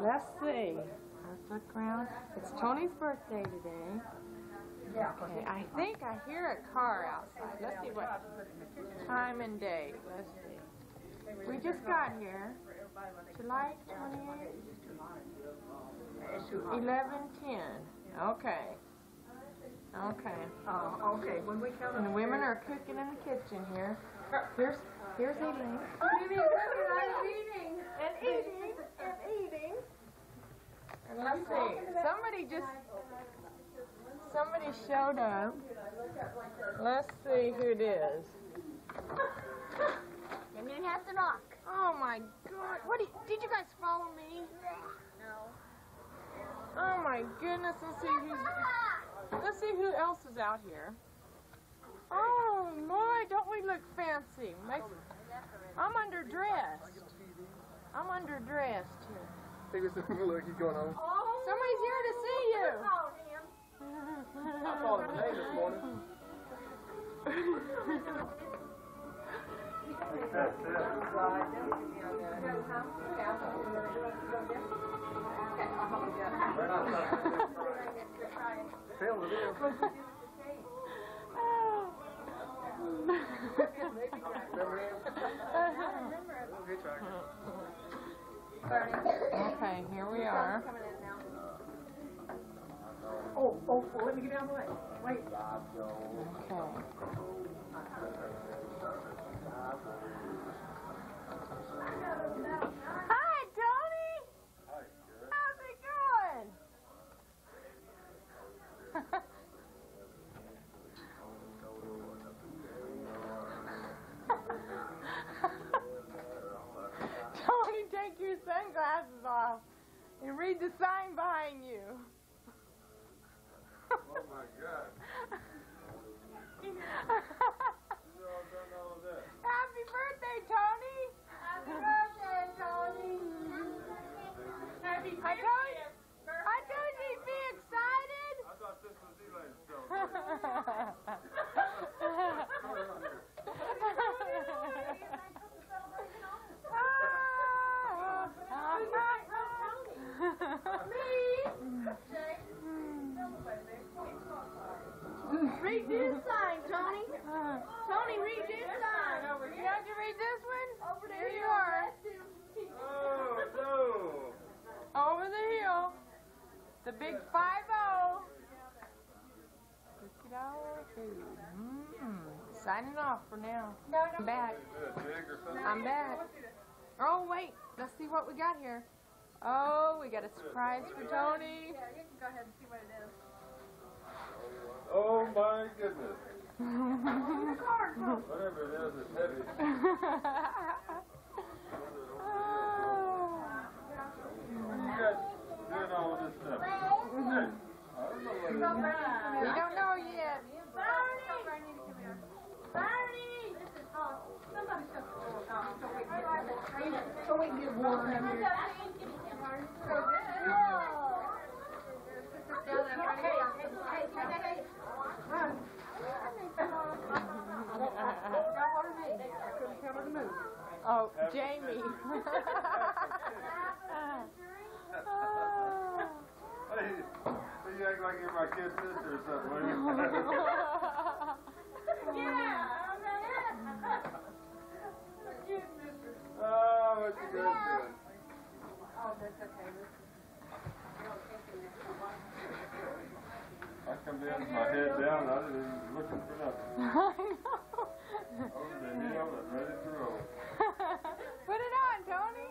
Let's see. Let's look around. It's Tony's birthday today. Okay, I think I hear a car outside. Let's see what time and day. Let's see. We just got here. July 28th. 11:10. Okay. Okay. Oh, okay, when we come. And the women are cooking in the kitchen here. Here's here's Elaine. I'm eating. And eating and eating. And let's see. Somebody just somebody showed up. Let's see who it is. You didn't have to knock. Oh my god. What do you, did you guys follow me? No. Oh my goodness. Let's see who's Let's see who else is out here. Oh my, don't we look fancy? Makes, I'm underdressed. I'm underdressed here. Take us a look, he's going home. Oh, Somebody's here to see you. I called him a name this morning. Tell it is. Okay, here we are. Oh, oh, oh, let me get down the way. Wait. Okay. Sunglasses off and read the sign behind you. Oh my God. Happy birthday, Tony! Happy birthday, Tony. Happy I told you, I told you he'd be excited. I thought this was Elaine's stone. Read this sign, Tony. Tony, read this sign. You have to read this one? Over Here you are. Oh, no. Over the hill. The big five oh. Fifty dollar food. Mm. Signing off for now. I'm back. Is it big or something? I'm back. Oh wait, let's see what we got here. Oh, we got a surprise for Tony. Yeah, you can go ahead and see what it is. Oh my goodness. Whatever it is, it's heavy. oh. You guys doing all this stuff? Hey, I don't know what it is. We don't know yet. So we can get warm in here. Couldn't tell her to move. Oh, Jamie. Hey, you act like you're my kid sister or something, will you? Oh, what you guys doing? I come down with my head down, I didn't even looking for nothing. Over the hill oh, and ready to roll. Put it on, Tony.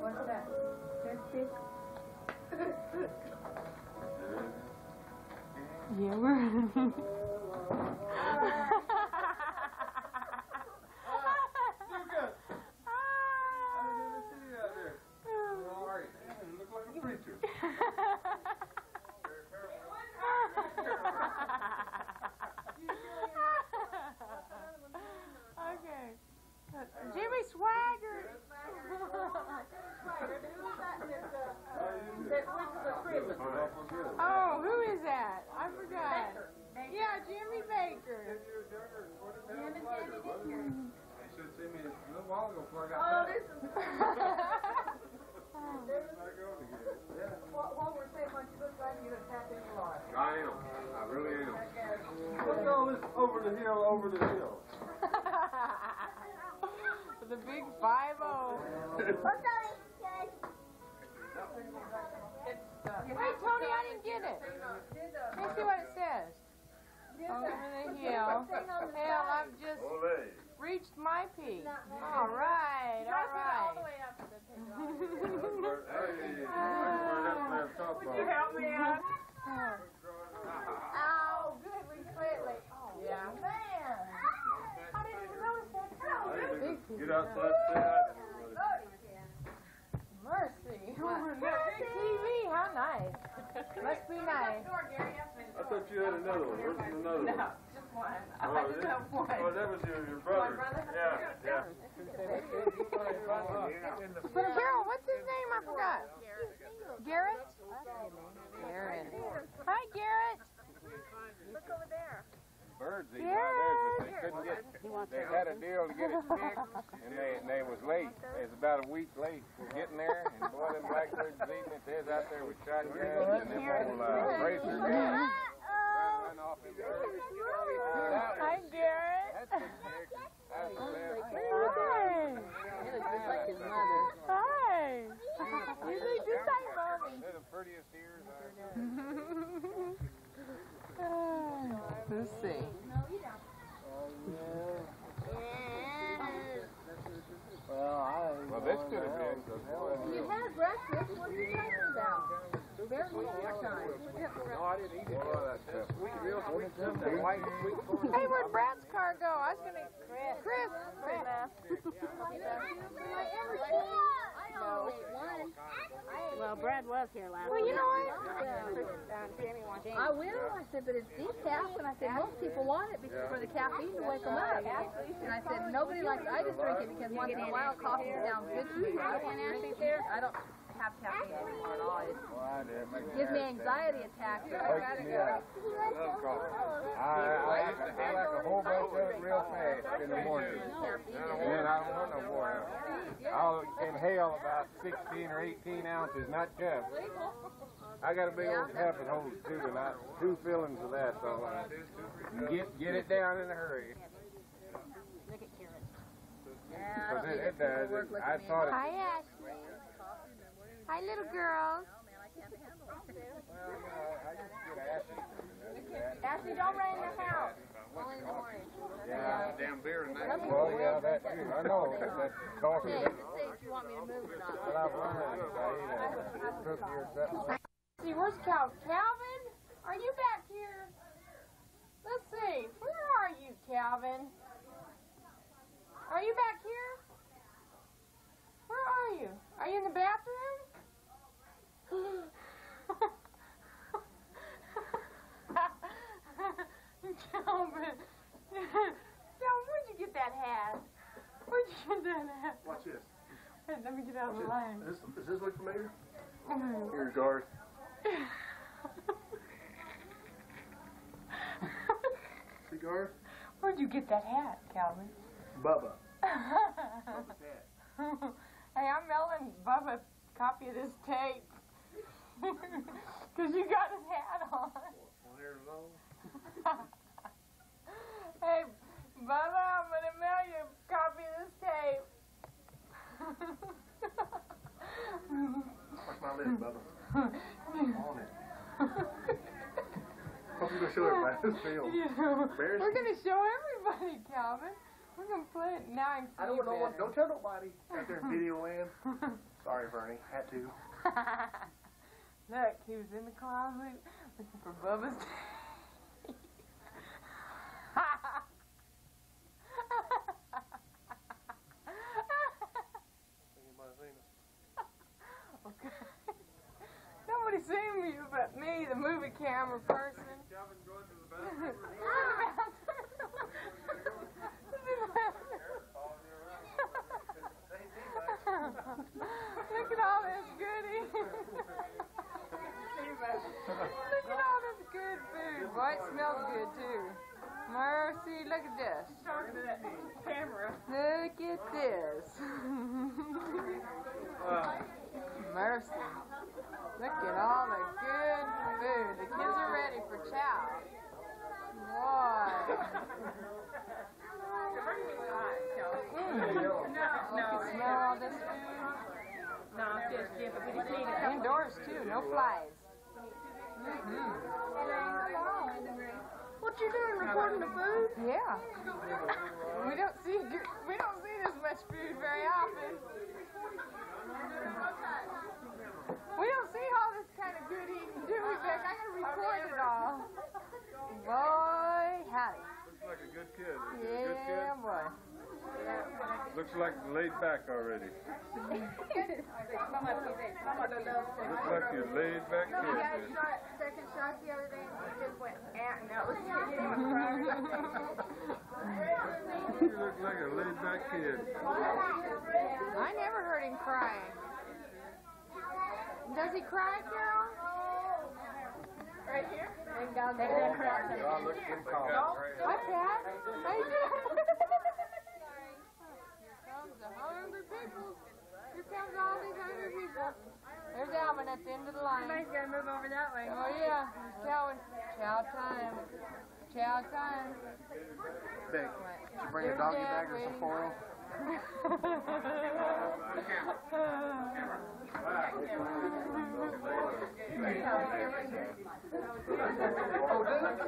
What's that? Fifty? Yeah, we're. Lucas! I didn't even see you out there. How are you? Man, you look like a preacher. okay. Jimmy Swaggart. oh, who is that? I forgot. Yeah, Jimmy Bakker. here. What is it? You should see me a little while ago before I got Oh, back. this is. Back on again. Yeah. What, what we're saying, what you look like you're gonna tap in your life. I am. I really am. Look at all this over the hill, over the hill. the big five oh. Hey Tony, I didn't get it. Let me see what it says. Over the hill. Hell, I've just reached my peak. All right, all right. Hey, I top Would you help me out? Oh, good, we clearly. Oh, Yeah. man. I didn't even notice that. Oh, Hey, Get outside, say hi to everybody. Mercy. Big TV, how nice. Must be nice. I thought you had another one. Where's another one? No, just one. Oh, that- Oh, that was your, your brother. Yeah, yeah. Carol, what's his name? I forgot. Garrett? Garrett. Hi, Garrett. Look over there. birds eating my theirs, but they couldn't get, they had a deal to get it fixed, and they, and they was late. They was about a week late for getting there, and boy, them blackbirds was eating it. They was out there with shotguns and them old, uh, racer guns. trying to run off them birds. Hi, Garrett. That's the heck, that's the best. Hi. He looks just like his mother. Hi. You look just like mommy. They're the prettiest ears I've Let's see. Well, this could have been, 'cause, boy, You had breakfast, what are you talking about? Very dinner time. boy, that stuff. Them white sweet corn. Hey, where'd Brad's car go? I was gonna. Chris. Chris. Well, Brad was here last Well, you know what? I uh, will, I said, but it's decaf, and I said, most people want it because for the caffeine to wake them up. And I said, nobody likes, I just drink it because once in a while coffee sounds good mm-hmm. to me. I don't want to. Drink it, I don't have caffeine anymore at all. It Why, that makes gives me anxiety attacks, I gotta go. I, I, I, I like a whole bunch of it real fast in the morning. And then I don't want no more. I'll inhale about 16 or 18 ounces, not cups. I got a big old cup that holds two, and I two fillings of that, so uh, get get it down in a hurry. Yeah, I Because don't it, it does. It, I thought it. Hi, Ashley. Hi, little girls. Ashley, don't rain the house. Only in the morning. Yeah. Damn beer and that. Well, yeah, that too. I know. That, that coffee. Say, That, just say if you want me to move or not. but I've learned if I eat a cookie or something. See, where's Cal? Calvin? Are you back here? Let's see. Where are you, Calvin? Are you back here? Where are you? Are you in the bathroom? Calvin. Calvin, where'd you get that hat? Where'd you get that hat? Watch this. Hey, let me get out of the line. Does, does this look familiar? Oh Here's Garth. See Garth? Where'd you get that hat, Calvin? Bubba. hey, I'm mailing Bubba a copy of this tape. Because you got his hat on. hey, Bubba, I'm going to mail you a copy of this tape. Watch my list, Bubba. On it. Hope you're gonna show everybody this film. Yeah. We're going to show everybody, Calvin. We're going to play it. Now I'm I don't no. Don't tell nobody out there in video land. Sorry, Bernie. Had to. Look, he was in the closet looking for Bubba's okay. Nobody's seen you but me, the movie camera person. Calvin going to the bathroom. Look at all this goodie. Look at all this good food. Boy, it smells good too. Mercy, look at this. Camera. Look at this. Mercy. Look at all the good food. The kids are ready for chow. Boy. Mm. You can smell all this food. No, just. We clean it. Indoors too, no flies. Mm-hmm. What you doing, recording the food? Yeah. We don't see we don't see this much food very often. We don't see all this kind of good eating, do we, Vic? I gotta record it all. Boy, howdy. Looks like a good kid. Is he a good kid? Yeah, boy. Looks like laid back already. Looks like you laid back I kid. got shot, second shot the other day and it just went, eh, no. You look like a laid back kid. I never heard him crying. Does he cry, Carol? Right here? Thank God they didn't. God, look at them. Hi, Pat. How you doing? Here comes the hungry people. Here comes all these hungry people. There's Alvin at the end of the line. Somebody's gotta move over that way. Oh yeah, he's chowing. Chow time. Chow time. Vic, did you bring a doggy bag or some foil? Did it?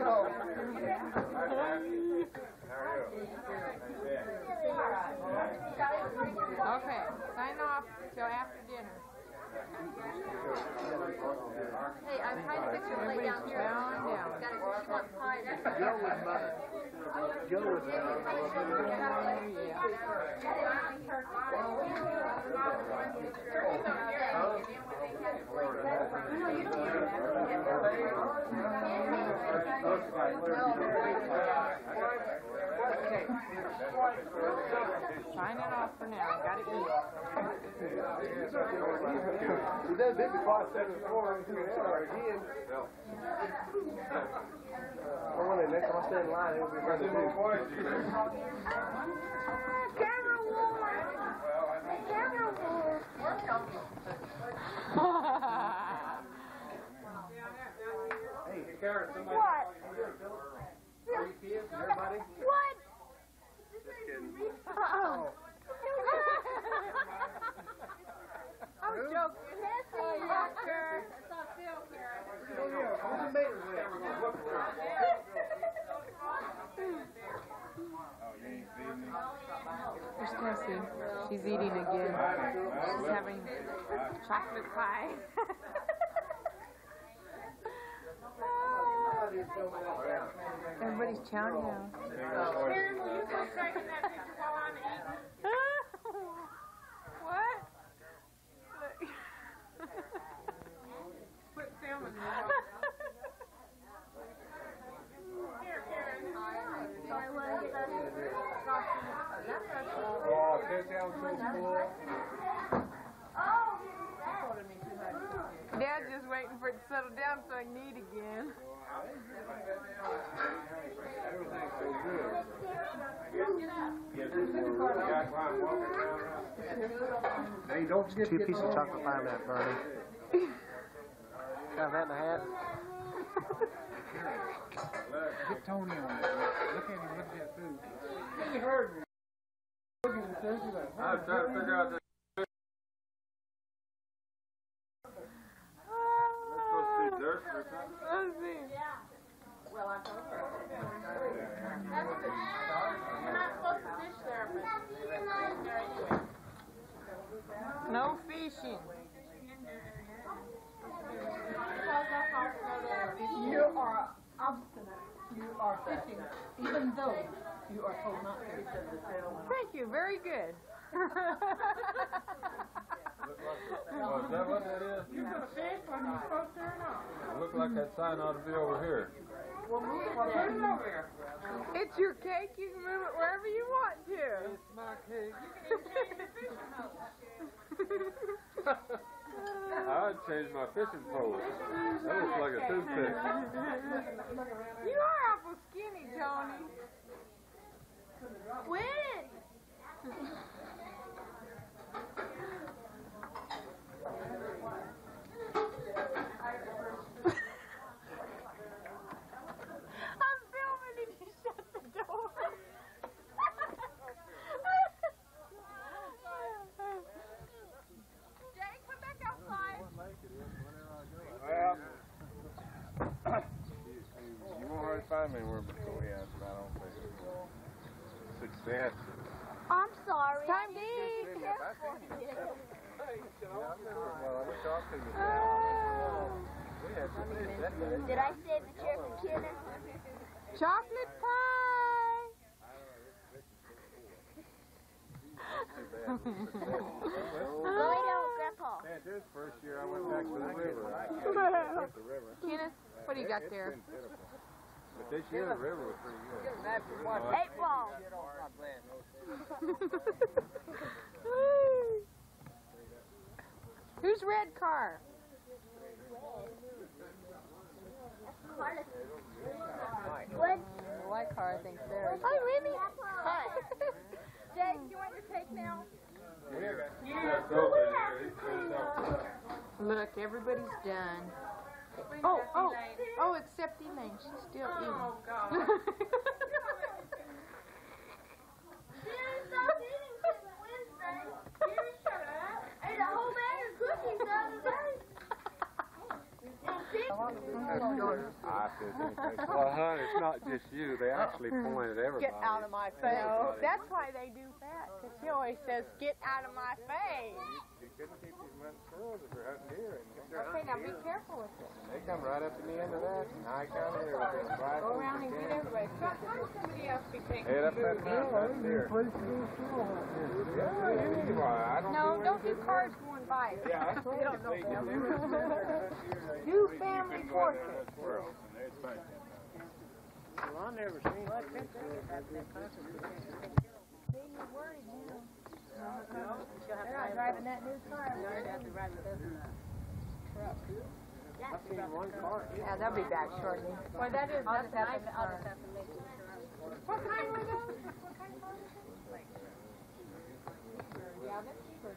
No. Okay, sign off till after dinner. Hey, I'm trying to fix her to down here. Down, down. She wants pie. Joe was mine. Joe was Turkey's on here. Sign it off for now. Gotta eat. He does when they next time in line, it'll be ready to do. Camera! Camera woman! Hey, Karen, somebody. What? Three kids, everybody? What? Oh. I was joking. Oh, yeah, sure. Oh, yeah, who's the mayor with? She's eating again. She's having chocolate pie. Everybody's chowing now. Karen, will you taking that picture while I'm eating? what? Quit filming me. Here, Karen. Sorry, what? Oh, sit down so full. Dad's just waiting for it to settle down so I can eat again. Everything's so good. Hey, don't forget Two pieces of chocolate pie in that, Bernie. Got that in the hat? Get Tony on it. Look at him, look at that food. He heard me. I was trying to figure out that. That's supposed to be dirt or something. Let's see. You're not supposed to fish there, but No fishing. You are obstinate. You are fishing, even though you are told not to. Thank you. Very good. Oh, is that what that is? You're gonna fish when you're supposed to or not? It looked like that sign ought to be over here. Well, move it, well, put it over here. it's your cake. You can move it wherever you want to. It's my cake. I'd change my fishing pole. That looks like a toothpick. You are awful skinny, Tony. When? I'm filming and you shut the door. Jay, come back outside. Well, you won't hardly find me yeah, but I don't think success. I'm sorry. Time to eat. Yeah, I remember, well, to talk to you. We had some fish that day. Did I save the chair for Kenna? Chocolate pie. Lay down, Grandpa. Man, this first year I went back to the river. I went to the river. Kenneth, what do you got there? It's been pitiful. But this year the river was pretty good. Eight ball. Whose red car? What? The white car, I think, there. Oh, Hi, Remy. Hi. Jake, you want your cake now? Uh, Look, everybody's done. Oh, oh, oh, except Elaine. She's still eating. Oh, God. Jerry stopped eating since Wednesday. Jerry, shut up. Ate a whole bag of cookies the other day. I said, well, hon, it's not just you. They actually pointed everybody. Get out of my face. That's why they do that, because she always says, get out of my face. You couldn't keep these men squirrels if they're hunting deer. And they're Okay, now hunting be careful with it. they come right up to the end of that. And I come here with this Go around and get everybody. Stop, let somebody else be taking Head up that mountain, that's deer. Yeah, you. I don't No, do don't do anything cars going by. Yeah, I told you they can do it. Do family portraits. Squirrels, and they're thinking. Well, I never seen that picture. They're not driving that new car. No, they have to drive this truck. I've seen one car. Yeah, they'll be back shortly. Well, that is, I'll just have nice to, I'll just have to make it. What kind were those? What kind of cars? Yeah, that's cheaper.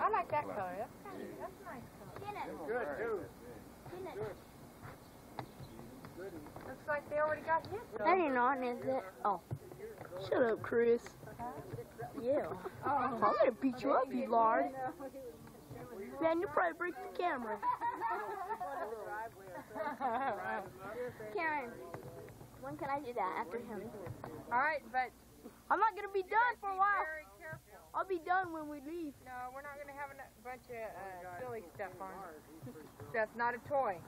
I like that color. That's kind of, that's a nice color. Good, too. Looks like they already got hit though. That ain't on, is it? Oh. Shut up, Chris. Yeah. I'm gonna beat you up, you lard. Man, you'll probably break the camera. Karen, when can I do that after him? All right, but I'm not gonna be done for a while. I'll be done when we leave. No, we're not gonna have a bunch of uh, silly stuff on. That's not a toy.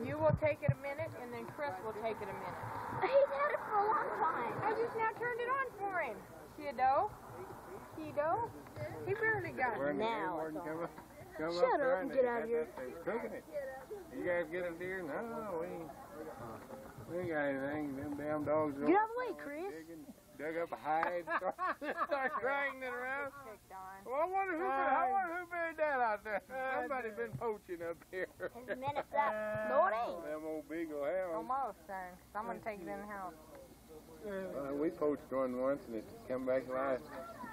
You will take it a minute, and then Chris will take it a minute. He's had it for a long time. I just now turned it on for him. Kiddo. Kiddo. He barely got it. Now it's come come Shut up up and and get out of here. They was cooking it. You guys get a deer? No, we ain't. We ain't got anything. Them damn dogs. Get out of the way, Chris. Digging, dug up a hide, start dragging it around. Well, I wonder who, I wonder who buried that out there. Somebody been poaching up here. His minute's up. No, it ain't. Them old beagle hounds. Almost, son. I'm take it in the house. Uh, we poached one once and it come back alive.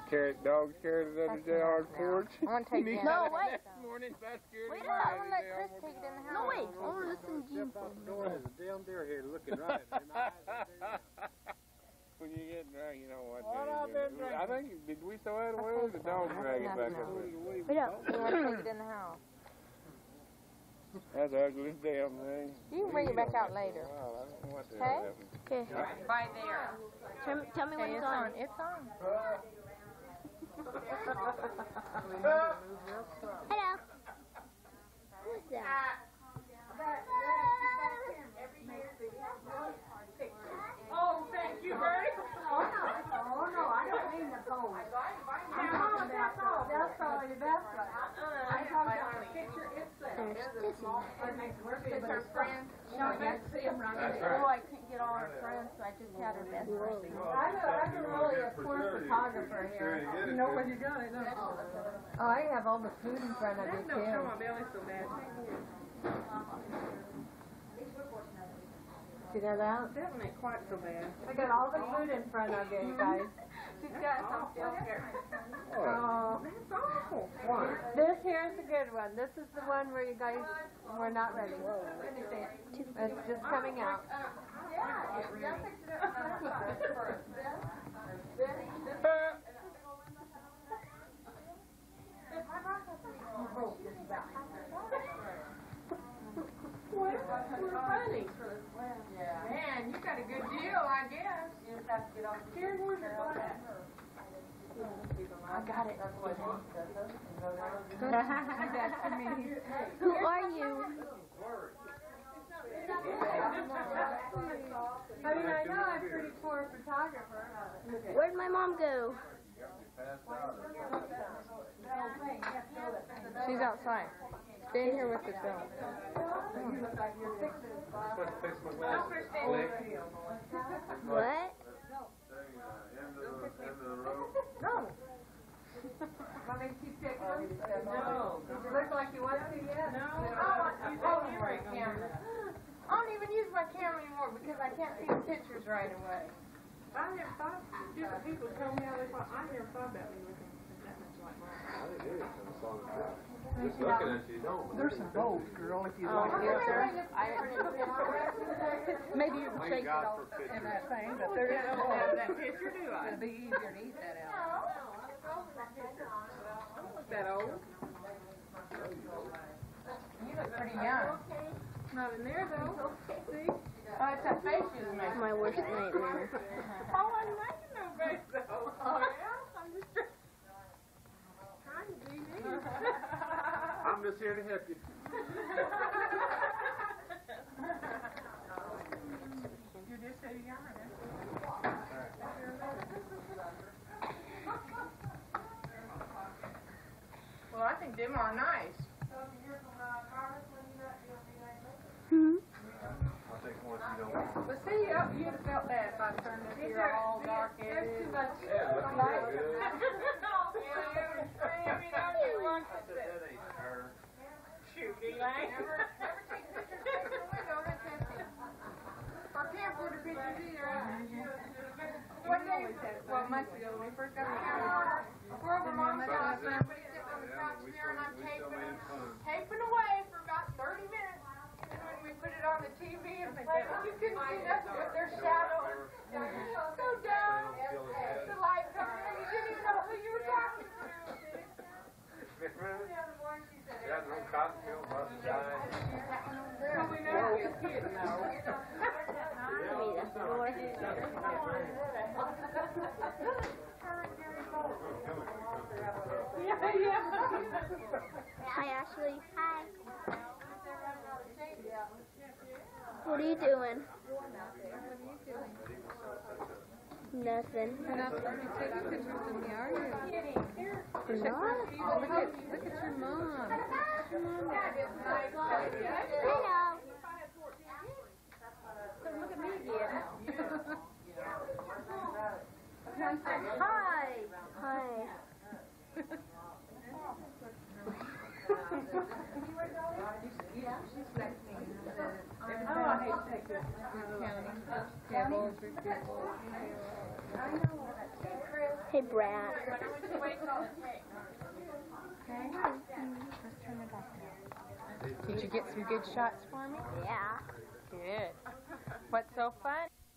Carrot dogs carried it up to the yard porch. I'm gonna take it. No, wait. Next morning, that scared Wait him up. I'm gonna let Chris take it in the house. No, wait. I want to listen to Gene. There's a damn deer here looking right at me. when you get drunk, you know what. What I've do. been drinking. I think did we still that away or the dog drag it back up? there? Wait up. You wanna take it in the house? That's the ugliest damn thing. You can bring it back out later. Wow, I don't know what the Okay. hell. Okay. By there. Tell me, tell me when it's it's on. on. It's on. Hello. Who's that? Oh, thank you, Bertie. Oh, no, I don't mean the pose. I'm talking about, that's probably the best one. I'm talking about a picture itself. There's Sissy. It's her friend. No, that's him right there. Oh, I can't get all her friends, so I just had her best friend. I'm a, I'm a really a poor photographer here. You know what you got, I know. Oh, I have all the food in front of me too. belly's so bad. See that out? That one ain't quite so bad. I got all the food in front of you, you guys. She's got some still here. Oh, oh. That's awful. this here is a good one. This is the one where you guys were not ready. It's just coming out. We're funny. Man, you got a good deal, I guess. Here, where's your glass? I got it. Who are you? I mean, I know I'm a pretty poor photographer. Where'd my mom go? She's outside. Stay here with the film. What? Want me to keep taking oh, them? No. Look like you want to yet? No, oh, I don't use my camera. I don't even use my camera anymore because I can't see the pictures right away. I never thought, different people tell me how they thought, I never thought about me looking that much like mine. I didn't do it, I saw the truck. Just looking at you, don't. There's some gold, girl, if you Oh, like. yes, sir. Maybe you can Thank take it God off in that thing, but there I is that picture, do I? It'd be easier to eat that out. Look that old. You look pretty young. Not in there though. See? Oh, it's that face you was making. My worst nightmare. Oh, I'm making no face though. Oh, yeah? I'm just trying to be me. I'm just here to help you. You're just so young. Well, I think them are nice. Hmm? I'll take one if you don't want. But see, uh, you'd have felt bad if I turned this here all dark headed. There's too much Yeah, look light. good. Screaming on you like I said that ain't her. shooting like. Or can't put a pictures either. One day, well, months ago, when we first got the camera, we're over mom's house, and everybody's sitting on the couch there, and I'm taping, taping away for about thirty minutes. And when we put it on the TV and played it, you couldn't see nothing but their shadow. So dumb. The light coming in, you didn't even know who you were talking to. Got no costume, must die. Well, we know he's kidding though. Yeah, yeah. Hi, Ashley. Hi. What are you doing? Nothing. You're not taking pictures of me, are you? Not? Look at, look at your mom. Hello. Look at me again. Hi. Hi. Hey, Brad. Did you get some good shots for me? Yeah. Good. What's so funny?